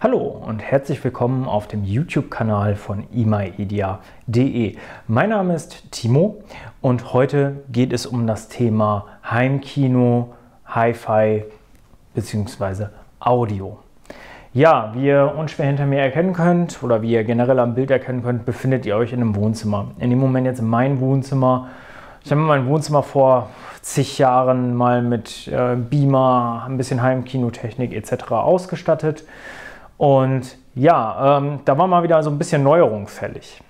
Hallo und herzlich willkommen auf dem YouTube-Kanal von imaidia.de. Mein Name ist Timo und heute geht es um das Thema Heimkino, Hi-Fi bzw. Audio. Ja, wie ihr unschwer hinter mir erkennen könnt oder wie ihr generell am Bild erkennen könnt, befindet ihr euch in einem Wohnzimmer. In dem Moment jetzt mein Wohnzimmer. Ich habe mein Wohnzimmer vor zig Jahren mal mit äh, Beamer, ein bisschen Heimkinotechnik etc. ausgestattet. Und ja, ähm, da war mal wieder so ein bisschen Neuerung fällig.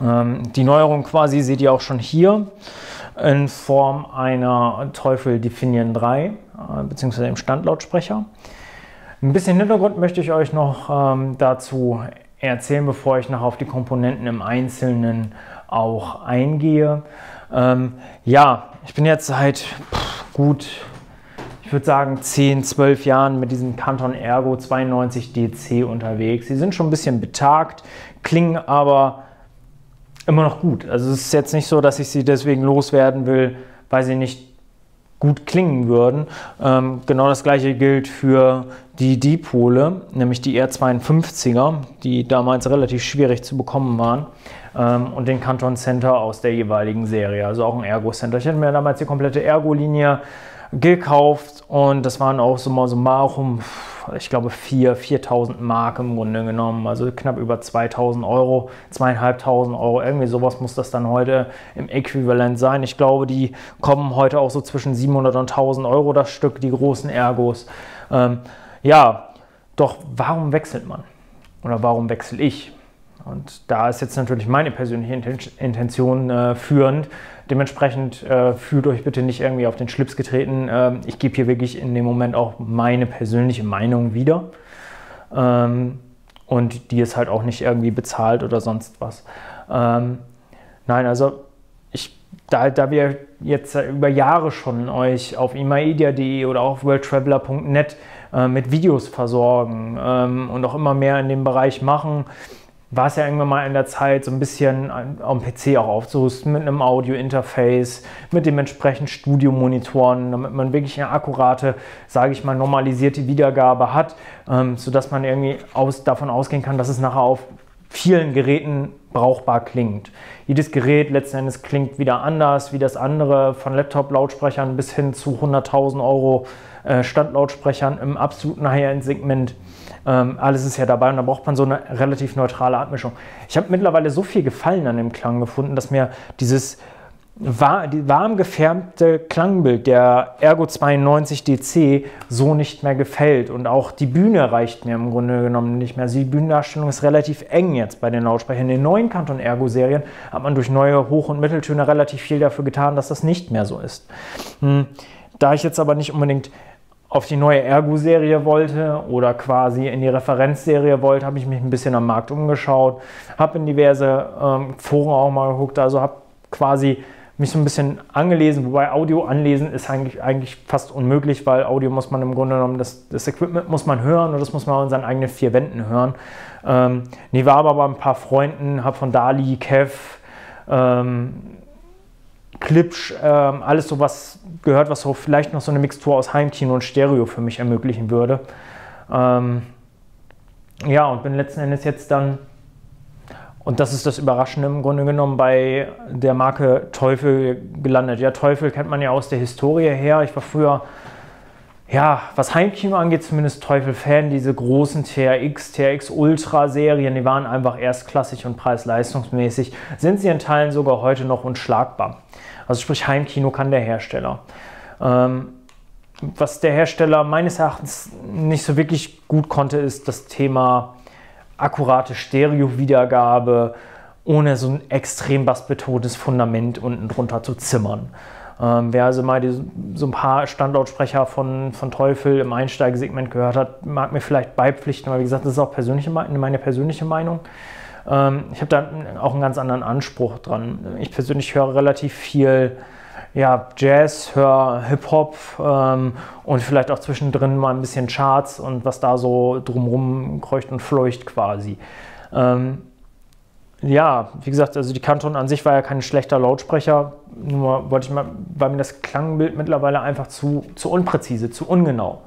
Ähm, die Neuerung quasi seht ihr auch schon hier in Form einer Teufel Definion 3 äh, beziehungsweise im Standlautsprecher. Ein bisschen Hintergrund möchte ich euch noch ähm, dazu erzählen, bevor ich noch auf die Komponenten im Einzelnen auch eingehe. Ähm, ja, ich bin jetzt seit pff, gut, ich würde sagen 10, 12 Jahren mit diesem Canton Ergo 92 DC unterwegs. Sie sind schon ein bisschen betagt, klingen aber immer noch gut. Also es ist jetzt nicht so, dass ich sie deswegen loswerden will, weil sie nicht gut klingen würden. Ähm, genau das gleiche gilt für die Dipole, nämlich die R52er, die damals relativ schwierig zu bekommen waren, ähm, und den Canton Center aus der jeweiligen Serie, also auch ein Ergo Center. Ich hatte mir damals die komplette Ergo-Linie gekauft und das waren auch so mal so summarum, ich glaube 4, 4.000 Mark im Grunde genommen, also knapp über 2.000 Euro, 2.500 Euro, irgendwie sowas muss das dann heute im Äquivalent sein. Ich glaube, die kommen heute auch so zwischen 700 und 1.000 Euro das Stück, die großen Ergos. Ähm, ja, doch warum wechselt man? Oder warum wechsle ich? Und da ist jetzt natürlich meine persönliche Intention äh, führend. Dementsprechend äh, fühlt euch bitte nicht irgendwie auf den Schlips getreten. Ähm, ich gebe hier wirklich in dem Moment auch meine persönliche Meinung wieder. Ähm, und die ist halt auch nicht irgendwie bezahlt oder sonst was. Ähm, nein, also ich, da, da wir jetzt über Jahre schon euch auf imaidia.de oder auf worldtraveler.net äh, mit Videos versorgen ähm, und auch immer mehr in dem Bereich machen, war es ja irgendwann mal in der Zeit, so ein bisschen am PC auch aufzurüsten mit einem Audio-Interface, mit dementsprechend Studiomonitoren, damit man wirklich eine akkurate, sage ich mal, normalisierte Wiedergabe hat, ähm, sodass man irgendwie aus, davon ausgehen kann, dass es nachher auf vielen Geräten brauchbar klingt. Jedes Gerät letzten Endes klingt wieder anders wie das andere, von Laptop-Lautsprechern bis hin zu 100.000 Euro äh, Standlautsprechern im absoluten High-End-Segment. Ähm, alles ist ja dabei und da braucht man so eine relativ neutrale Abmischung. Ich habe mittlerweile so viel Gefallen an dem Klang gefunden, dass mir dieses war, die warm gefärbte Klangbild der Ergo 92 DC so nicht mehr gefällt. Und auch die Bühne reicht mir im Grunde genommen nicht mehr. Also die Bühnendarstellung ist relativ eng jetzt bei den Lautsprechern. In den neuen Kanton Ergo Serien hat man durch neue Hoch- und Mitteltöne relativ viel dafür getan, dass das nicht mehr so ist. Hm. Da ich jetzt aber nicht unbedingt auf die neue Ergo-Serie wollte oder quasi in die Referenzserie wollte, habe ich mich ein bisschen am Markt umgeschaut, habe in diverse ähm, Foren auch mal geguckt, also habe quasi mich so ein bisschen angelesen, wobei Audio anlesen ist eigentlich, eigentlich fast unmöglich, weil Audio muss man im Grunde genommen, das, das Equipment muss man hören und das muss man in seinen eigenen vier Wänden hören. Ähm, nee, war aber bei ein paar Freunden, habe von Dali, Kev, ähm, Klipsch, ähm, alles so was gehört, was so vielleicht noch so eine Mixtur aus Heimkino und Stereo für mich ermöglichen würde. Ähm, ja, und bin letzten Endes jetzt dann, und das ist das Überraschende im Grunde genommen, bei der Marke Teufel gelandet. Ja, Teufel kennt man ja aus der Historie her. Ich war früher ja, was Heimkino angeht, zumindest Teufel-Fan, diese großen TRX, TRX Ultra-Serien, die waren einfach erstklassig und preis-leistungsmäßig, sind sie in Teilen sogar heute noch unschlagbar. Also sprich, Heimkino kann der Hersteller. Ähm, was der Hersteller meines Erachtens nicht so wirklich gut konnte, ist das Thema akkurate Stereo-Wiedergabe, ohne so ein extrem bassbetontes Fundament unten drunter zu zimmern. Ähm, wer also mal die, so ein paar Standlautsprecher von, von Teufel im Einsteigesegment gehört hat, mag mir vielleicht beipflichten, aber wie gesagt, das ist auch persönliche, meine persönliche Meinung. Ähm, ich habe da auch einen ganz anderen Anspruch dran. Ich persönlich höre relativ viel ja, Jazz, höre Hip-Hop ähm, und vielleicht auch zwischendrin mal ein bisschen Charts und was da so drumrum kreucht und fleucht quasi. Ähm, ja, wie gesagt, also die Kanton an sich war ja kein schlechter Lautsprecher, nur wollte ich mal, war mir das Klangbild mittlerweile einfach zu, zu unpräzise, zu ungenau.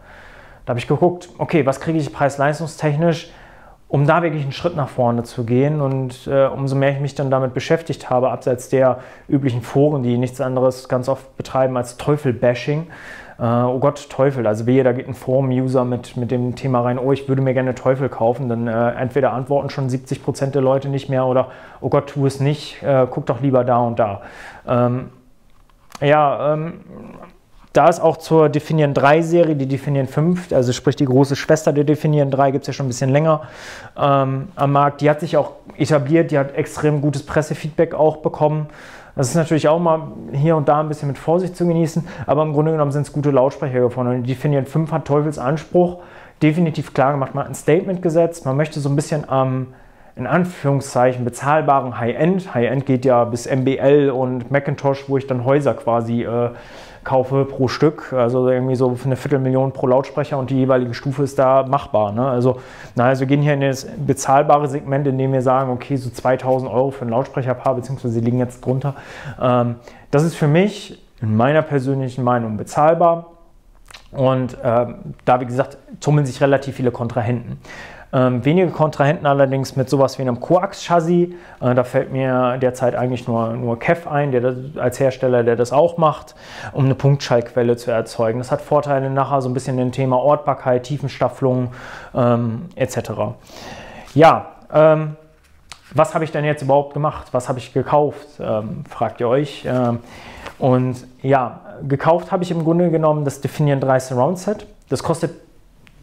Da habe ich geguckt, okay, was kriege ich preis-leistungstechnisch, um da wirklich einen Schritt nach vorne zu gehen. Und äh, umso mehr ich mich dann damit beschäftigt habe, abseits der üblichen Foren, die nichts anderes ganz oft betreiben als Teufel-Bashing, äh, oh Gott, Teufel. Also wehe, da geht ein Forum-User mit, mit dem Thema rein, oh, ich würde mir gerne Teufel kaufen. Dann äh, entweder antworten schon 70 Prozent der Leute nicht mehr oder, oh Gott, tu es nicht, äh, guck doch lieber da und da. Ähm, ja, ähm, da ist auch zur Definieren 3 Serie, die Definieren 5, also sprich die große Schwester der Definieren 3, gibt es ja schon ein bisschen länger ähm, am Markt. Die hat sich auch etabliert, die hat extrem gutes Pressefeedback auch bekommen. Das ist natürlich auch mal hier und da ein bisschen mit Vorsicht zu genießen, aber im Grunde genommen sind es gute Lautsprecher gefunden. Und die Definieren 5 hat Teufels Anspruch definitiv klar gemacht. Man hat ein Statement gesetzt, man möchte so ein bisschen am ähm, in Anführungszeichen bezahlbaren High-End. High-End geht ja bis MBL und Macintosh, wo ich dann Häuser quasi äh, kaufe pro Stück. Also irgendwie so eine Viertelmillion pro Lautsprecher und die jeweilige Stufe ist da machbar. Ne? Also, na, also wir gehen hier in das bezahlbare Segment, in dem wir sagen, okay, so 2000 Euro für ein Lautsprecherpaar, beziehungsweise sie liegen jetzt drunter. Ähm, das ist für mich in meiner persönlichen Meinung bezahlbar. Und ähm, da, wie gesagt, tummeln sich relativ viele Kontrahenten. Ähm, wenige Kontrahenten allerdings mit sowas wie einem Coax-Chassis. Äh, da fällt mir derzeit eigentlich nur, nur Kev ein, der das, als Hersteller, der das auch macht, um eine Punktschallquelle zu erzeugen. Das hat Vorteile nachher so ein bisschen im Thema Ortbarkeit, Tiefenstaffelung ähm, etc. Ja, ähm, was habe ich denn jetzt überhaupt gemacht? Was habe ich gekauft? Ähm, fragt ihr euch. Ähm, und ja, gekauft habe ich im Grunde genommen das Definion 3 Surround Set. Das kostet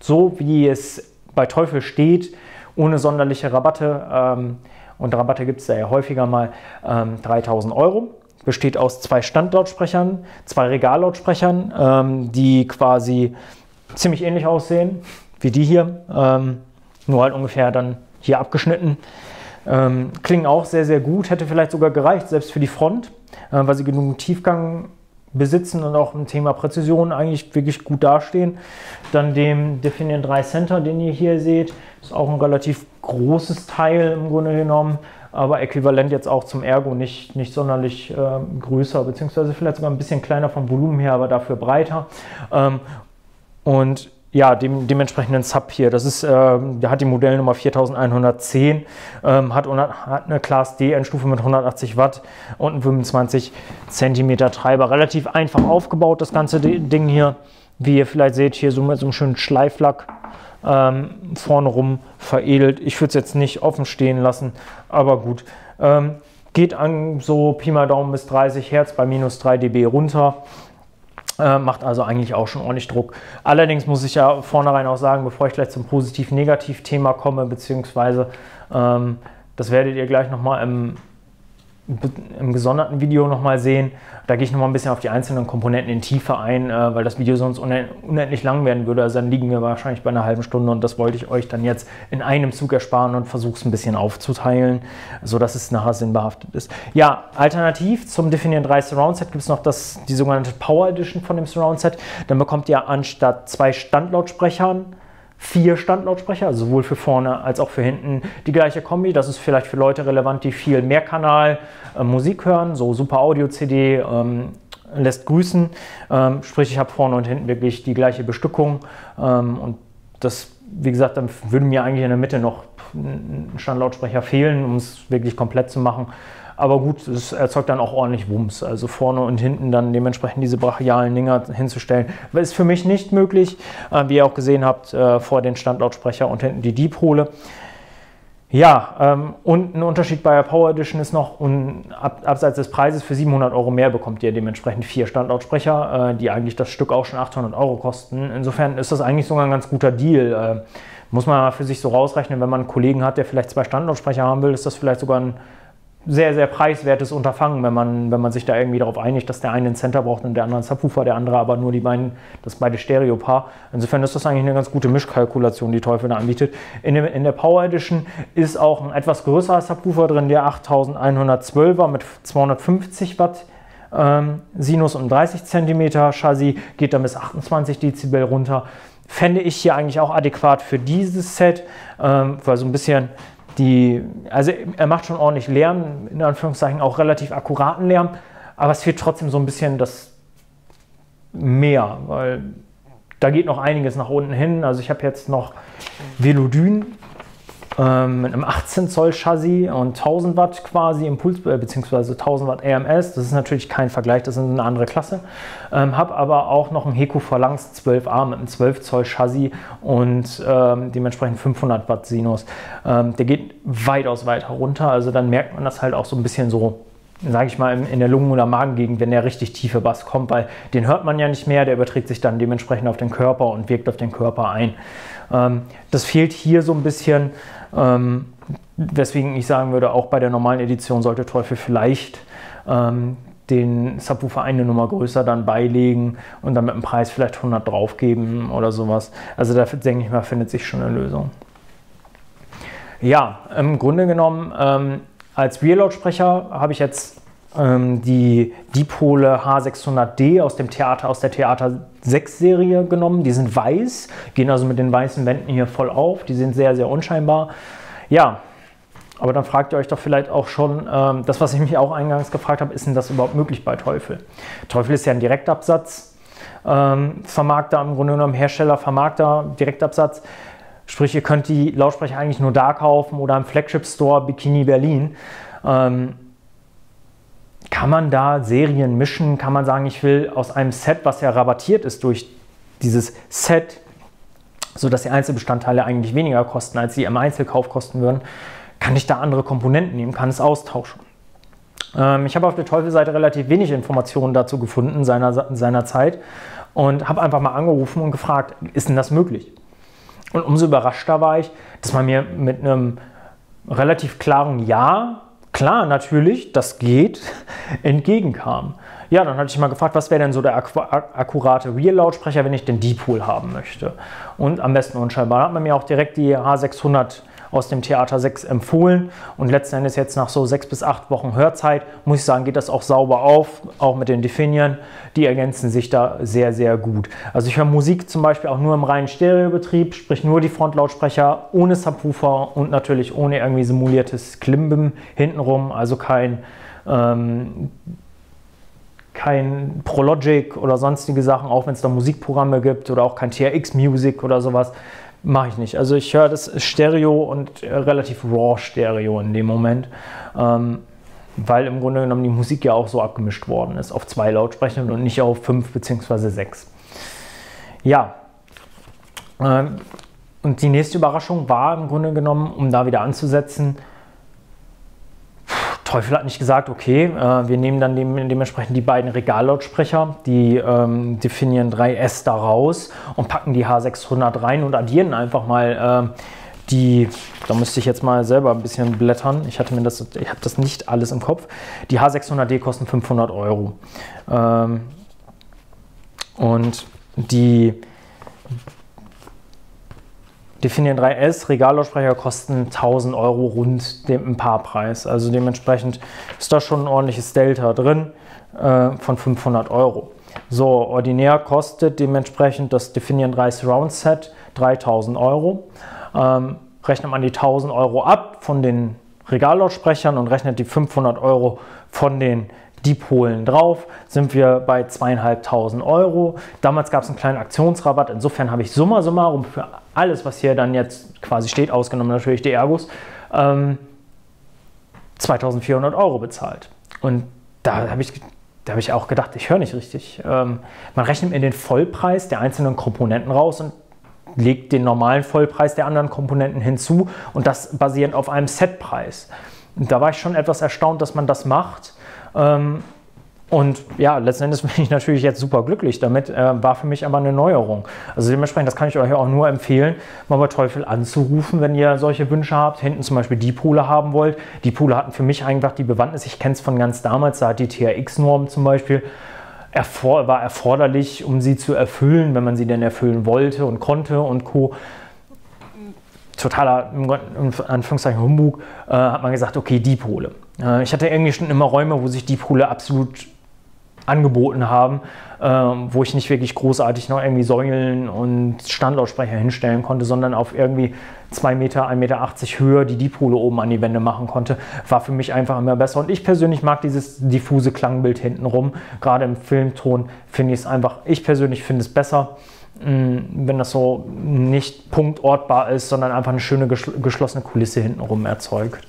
so, wie es bei Teufel steht, ohne sonderliche Rabatte, ähm, und Rabatte gibt es ja häufiger mal, ähm, 3000 Euro. Besteht aus zwei Standlautsprechern, zwei Regallautsprechern, ähm, die quasi ziemlich ähnlich aussehen wie die hier, ähm, nur halt ungefähr dann hier abgeschnitten. Ähm, klingen auch sehr, sehr gut, hätte vielleicht sogar gereicht, selbst für die Front, äh, weil sie genug Tiefgang besitzen und auch im Thema Präzision eigentlich wirklich gut dastehen. Dann dem Definion 3 Center, den ihr hier seht, ist auch ein relativ großes Teil im Grunde genommen, aber äquivalent jetzt auch zum Ergo nicht, nicht sonderlich äh, größer, beziehungsweise vielleicht sogar ein bisschen kleiner vom Volumen her, aber dafür breiter. Ähm, und ja, dem, dementsprechenden Sub hier. Das ist, äh, der hat die Modellnummer 4110, ähm, hat, hat, eine Class D Endstufe mit 180 Watt und einen 25 cm Treiber. Relativ einfach aufgebaut, das ganze Ding hier. Wie ihr vielleicht seht, hier so mit so einem schönen Schleiflack ähm, vorne rum veredelt. Ich würde es jetzt nicht offen stehen lassen, aber gut. Ähm, geht an so Pi mal Daumen bis 30 Hertz bei minus 3 dB runter. Äh, macht also eigentlich auch schon ordentlich Druck. Allerdings muss ich ja vornherein auch sagen, bevor ich gleich zum Positiv-Negativ-Thema komme, beziehungsweise ähm, das werdet ihr gleich nochmal im im gesonderten Video nochmal sehen. Da gehe ich nochmal ein bisschen auf die einzelnen Komponenten in Tiefe ein, äh, weil das Video sonst unendlich lang werden würde. Also dann liegen wir wahrscheinlich bei einer halben Stunde und das wollte ich euch dann jetzt in einem Zug ersparen und versuche es ein bisschen aufzuteilen, sodass es nachher sinnbehaftet ist. Ja, alternativ zum Definieren 3 Surround Set gibt es noch das, die sogenannte Power Edition von dem Surround Set. Dann bekommt ihr anstatt zwei Standlautsprechern vier Standlautsprecher, also sowohl für vorne als auch für hinten die gleiche Kombi. Das ist vielleicht für Leute relevant, die viel Mehrkanal äh, Musik hören, so Super Audio CD ähm, lässt grüßen. Ähm, sprich, ich habe vorne und hinten wirklich die gleiche Bestückung ähm, und das, wie gesagt, dann würde mir eigentlich in der Mitte noch ein Standlautsprecher fehlen, um es wirklich komplett zu machen. Aber gut, es erzeugt dann auch ordentlich Wumms. Also vorne und hinten dann dementsprechend diese brachialen Dinger hinzustellen. Ist für mich nicht möglich, äh, wie ihr auch gesehen habt, äh, vor den Standlautsprecher und hinten die Diepole. Ja, ähm, und ein Unterschied bei der Power Edition ist noch, und ab, abseits des Preises für 700 Euro mehr bekommt ihr dementsprechend vier Standlautsprecher, äh, die eigentlich das Stück auch schon 800 Euro kosten. Insofern ist das eigentlich sogar ein ganz guter Deal. Äh, muss man für sich so rausrechnen, wenn man einen Kollegen hat, der vielleicht zwei Standlautsprecher haben will, ist das vielleicht sogar ein sehr, sehr preiswertes Unterfangen, wenn man, wenn man sich da irgendwie darauf einigt, dass der eine einen Center braucht und der andere einen Subwoofer, der andere aber nur die beiden, das beide Stereopaar. Insofern ist das eigentlich eine ganz gute Mischkalkulation, die Teufel da anbietet. In, dem, in der Power Edition ist auch ein etwas größerer Subwoofer drin, der 8112er mit 250 Watt ähm, Sinus und 30 cm Chassis, geht dann bis 28 Dezibel runter. Fände ich hier eigentlich auch adäquat für dieses Set, ähm, weil so ein bisschen die, also er macht schon ordentlich Lärm, in Anführungszeichen auch relativ akkuraten Lärm, aber es fehlt trotzdem so ein bisschen das mehr, weil Da geht noch einiges nach unten hin. Also ich habe jetzt noch Velodyn ähm, mit einem 18 Zoll Chassis und 1000 Watt quasi Impuls, äh, beziehungsweise 1000 Watt AMS. Das ist natürlich kein Vergleich, das ist eine andere Klasse. Ähm, habe aber auch noch einen Heco Phalanx 12A mit einem 12 Zoll Chassis und ähm, dementsprechend 500 Watt Sinus. Ähm, der geht weitaus weiter runter, also dann merkt man das halt auch so ein bisschen so sage ich mal, in der Lungen- oder Magengegend, wenn der richtig tiefe Bass kommt, weil den hört man ja nicht mehr, der überträgt sich dann dementsprechend auf den Körper und wirkt auf den Körper ein. Ähm, das fehlt hier so ein bisschen, ähm, weswegen ich sagen würde, auch bei der normalen Edition sollte Teufel vielleicht ähm, den Subwoofer eine Nummer größer dann beilegen und dann mit dem Preis vielleicht 100 draufgeben oder sowas. Also da denke ich mal, findet sich schon eine Lösung. Ja, im Grunde genommen ähm, als Real-Lautsprecher habe ich jetzt die Dipole H600D aus dem Theater, aus der Theater 6 Serie genommen. Die sind weiß, gehen also mit den weißen Wänden hier voll auf. Die sind sehr, sehr unscheinbar. Ja, aber dann fragt ihr euch doch vielleicht auch schon, ähm, das, was ich mich auch eingangs gefragt habe, ist denn das überhaupt möglich bei Teufel? Teufel ist ja ein Direktabsatz. Ähm, Vermarkter, im Grunde genommen Hersteller, Vermarkter, Direktabsatz. Sprich, ihr könnt die Lautsprecher eigentlich nur da kaufen oder im Flagship Store Bikini Berlin. Ähm, kann man da Serien mischen? Kann man sagen, ich will aus einem Set, was ja rabattiert ist durch dieses Set, sodass die Einzelbestandteile eigentlich weniger kosten, als sie im Einzelkauf kosten würden, kann ich da andere Komponenten nehmen, kann es austauschen. Ähm, ich habe auf der Teufelseite relativ wenig Informationen dazu gefunden seiner, seiner Zeit und habe einfach mal angerufen und gefragt, ist denn das möglich? Und umso überraschter war ich, dass man mir mit einem relativ klaren Ja, klar, natürlich, das geht, entgegenkam. Ja, dann hatte ich mal gefragt, was wäre denn so der akkurate Real-Lautsprecher, wenn ich den Deep-Pool haben möchte. Und am besten unscheinbar. Da hat man mir auch direkt die H600 aus dem Theater 6 empfohlen. Und letzten Endes jetzt nach so sechs bis acht Wochen Hörzeit, muss ich sagen, geht das auch sauber auf, auch mit den Definiern. Die ergänzen sich da sehr, sehr gut. Also ich höre Musik zum Beispiel auch nur im reinen Stereobetrieb, sprich nur die Frontlautsprecher ohne Subwoofer und natürlich ohne irgendwie simuliertes Klimbim hintenrum, also kein ähm, kein Prologic oder sonstige Sachen, auch wenn es da Musikprogramme gibt oder auch kein TRX Music oder sowas. Mache ich nicht. Also ich höre das Stereo und äh, relativ raw Stereo in dem Moment, ähm, weil im Grunde genommen die Musik ja auch so abgemischt worden ist auf zwei Lautsprechern und nicht auf fünf bzw. sechs. Ja, ähm, und die nächste Überraschung war im Grunde genommen, um da wieder anzusetzen, Teufel hat nicht gesagt, okay, äh, wir nehmen dann dem, dementsprechend die beiden Regallautsprecher, die ähm, definieren 3S da raus und packen die H600 rein und addieren einfach mal äh, die, da müsste ich jetzt mal selber ein bisschen blättern. Ich hatte mir das, ich habe das nicht alles im Kopf. Die H600D kosten 500 Euro. Ähm, und die Definier 3S Regallautsprecher kosten 1000 Euro rund dem Paarpreis. Also dementsprechend ist da schon ein ordentliches Delta drin äh, von 500 Euro. So, ordinär kostet dementsprechend das Definier 3 Surround Set 3000 Euro. Ähm, rechnet man die 1000 Euro ab von den Regallautsprechern und rechnet die 500 Euro von den Dipolen drauf, sind wir bei zweieinhalbtausend Euro. Damals gab es einen kleinen Aktionsrabatt. Insofern habe ich summa summarum für alles, was hier dann jetzt quasi steht, ausgenommen natürlich die Ergos, ähm, 2400 Euro bezahlt. Und da habe ich, hab ich auch gedacht, ich höre nicht richtig. Ähm, man rechnet mir den Vollpreis der einzelnen Komponenten raus und legt den normalen Vollpreis der anderen Komponenten hinzu und das basierend auf einem Setpreis. Und da war ich schon etwas erstaunt, dass man das macht. Ähm, und ja, letzten Endes bin ich natürlich jetzt super glücklich damit, äh, war für mich aber eine Neuerung. Also dementsprechend, das kann ich euch auch nur empfehlen, mal bei Teufel anzurufen, wenn ihr solche Wünsche habt. Hinten zum Beispiel die Pole haben wollt. Die Pole hatten für mich einfach die Bewandtnis, ich kenne es von ganz damals, da hat die TRX-Norm zum Beispiel, erfor war erforderlich, um sie zu erfüllen, wenn man sie denn erfüllen wollte und konnte und Co totaler, in Anführungszeichen Humbug, äh, hat man gesagt, okay, die Pole. Äh, ich hatte irgendwie schon immer Räume, wo sich die Pole absolut angeboten haben, äh, wo ich nicht wirklich großartig noch irgendwie Säulen und Standlautsprecher hinstellen konnte, sondern auf irgendwie 2 Meter, 1,80 Meter Höhe die Dipole oben an die Wände machen konnte, war für mich einfach immer besser. Und ich persönlich mag dieses diffuse Klangbild hintenrum. Gerade im Filmton finde ich es einfach, ich persönlich finde es besser. wenn das so nicht punktortbar ist, sondern einfach eine schöne geschlossene Kulisse hintenrum erzeugt.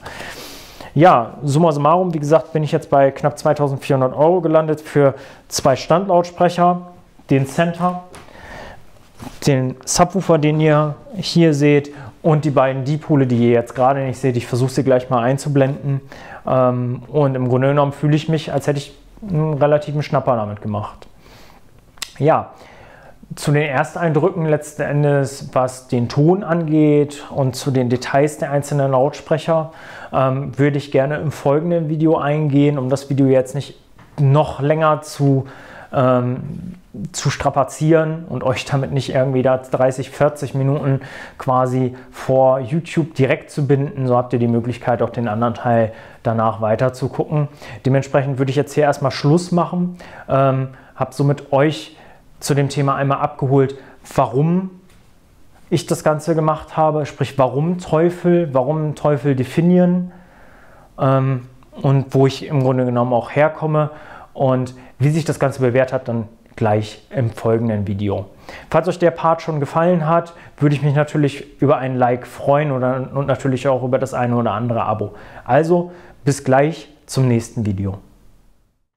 Ja, summa summarum, wie gesagt, bin ich jetzt bei knapp 2400 Euro gelandet für zwei Standlautsprecher, den Center, den Subwoofer, den ihr hier seht und die beiden Dipole, die ihr jetzt gerade nicht seht. Ich versuche sie gleich mal einzublenden. Ähm, und im Grunde genommen fühle ich mich, als hätte ich einen relativen Schnapper damit gemacht. Ja, zu den Ersteindrücken letzten Endes, was den Ton angeht und zu den Details der einzelnen Lautsprecher, ähm, würde ich gerne im folgenden Video eingehen, um das Video jetzt nicht noch länger zu, ähm, zu strapazieren und euch damit nicht irgendwie da 30, 40 Minuten quasi vor YouTube direkt zu binden. So habt ihr die Möglichkeit, auch den anderen Teil danach weiter zu gucken. Dementsprechend würde ich jetzt hier erstmal Schluss machen. Ähm, habe somit euch zu dem Thema einmal abgeholt, warum ich das Ganze gemacht habe, sprich warum Teufel, warum Teufel definieren ähm, und wo ich im Grunde genommen auch herkomme und wie sich das Ganze bewährt hat, dann gleich im folgenden Video. Falls euch der Part schon gefallen hat, würde ich mich natürlich über ein Like freuen oder, und natürlich auch über das eine oder andere Abo. Also bis gleich zum nächsten Video.